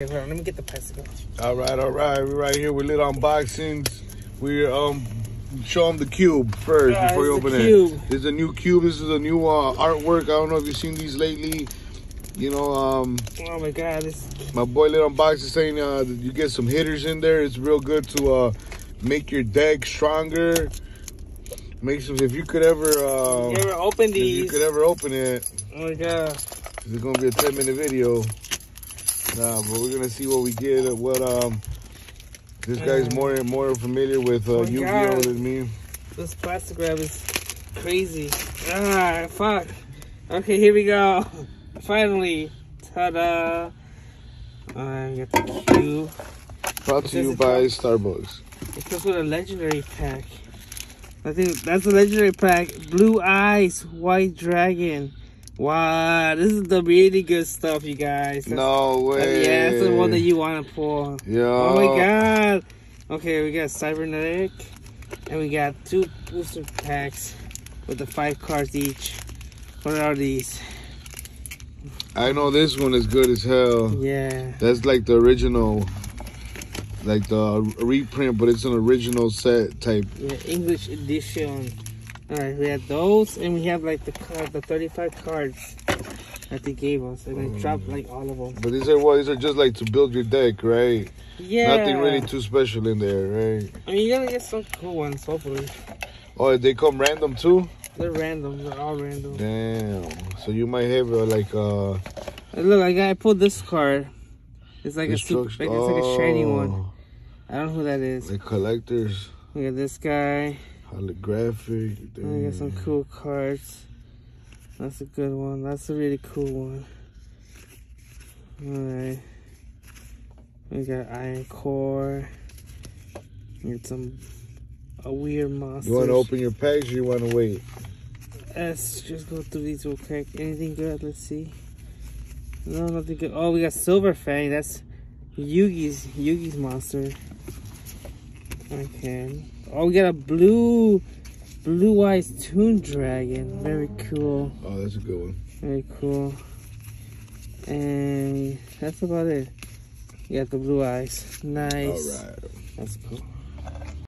Hold on, let me get the off. All right, all right. We're right here with lit on unboxings. We're um show them the cube first Yeah, before you open it. This is a new cube. This is a new uh, artwork. I don't know if you've seen these lately. You know, um, Oh my god, this my boy lit unboxing saying uh, that you get some hitters in there. It's real good to uh make your deck stronger. Make some. If you could ever, uh, you ever open if you could ever open it, Oh my god. it's gonna be a 10 minute video. Nah, but we're gonna see what we get. What um, this guy's Uh, more more familiar with uh, oh Yu-Gi-Oh than me. This plastic wrap is crazy. Ah, fuck. Okay, here we go. Finally. Ta-da. I got the cube. Brought to you by Starbucks. It comes with a legendary pack. I think that's a legendary pack. Blue Eyes, White Dragon. Wow, this is the really good stuff, you guys. That's- No way. yeah, that's the one that you want to pull. Yeah. Oh my god. Okay, we got Cybernetic. And we got two booster packs with the five cards each. What are these? I know this one is good as hell. Yeah. That's like the original, like the reprint, but it's an original set type. Yeah, English edition. Alright, we have those and we have like the card, the 35 cards that they gave us. And I dropped like all of them. But these are what these are just like to build your deck, right? Yeah. Nothing really too special in there, right? I mean, you're gonna get some cool ones, hopefully. Oh, they come random too. They're random. They're all random. Damn. So you might have uh, like uh. Look, I got I pulled this card. It's like a super, like, it's like a shiny one. oh, I don't know who that is. Like collectors, Look at this guy. Holographic. And we got some cool cards. That's a good one. That's a really cool one. Alright. We got Iron Core. We got some a weird monster. You want to open your packs or you want to wait? Let's just go through these real quick. Anything good? Let's see. No, nothing good. Oh, we got Silver Fang. That's Yugi's Yugi's monster. Okay. Oh, we got a blue, blue eyes Toon Dragon. Very cool. Oh, that's a good one. Very cool. And that's about it. You got the blue eyes. Nice. All right. That's cool.